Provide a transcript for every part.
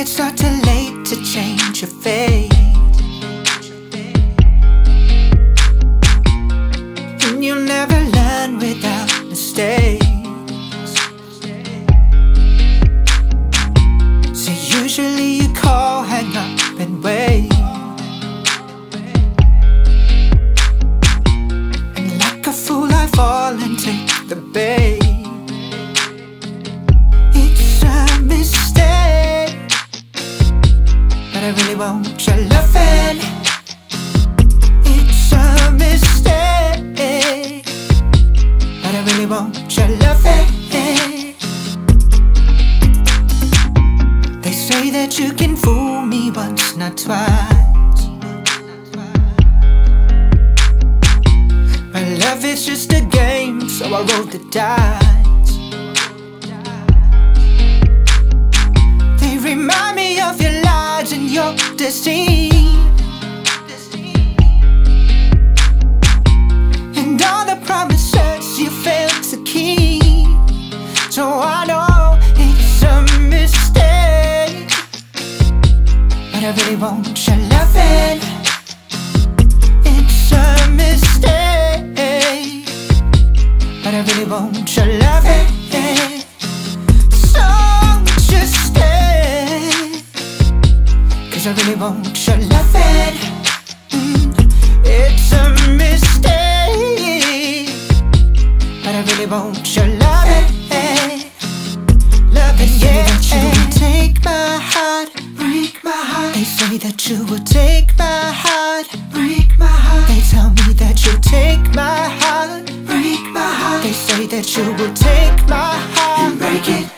It's not too late to change your fate. And you'll never learn without mistakes. So usually you call, hang up, and wait. And like a fool, I fall and take the bait. I really want your loving. It's a mistake, but I really want your loving. They say that you can fool me once, not twice. My love is just a game, so I roll the dice. Your deceit. And all the promises you failed to keep. So I know it's a mistake. But I really want your loving. It's a mistake. I really want your loving. Mm, It's a mistake. But I really want your loving. Loving, yeah. That you will take my heart, break my heart. They say that you will take my heart, break my heart. They tell me that you'll take my heart, break my heart. They say that you will take my heart and break it.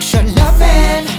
je l'appelle.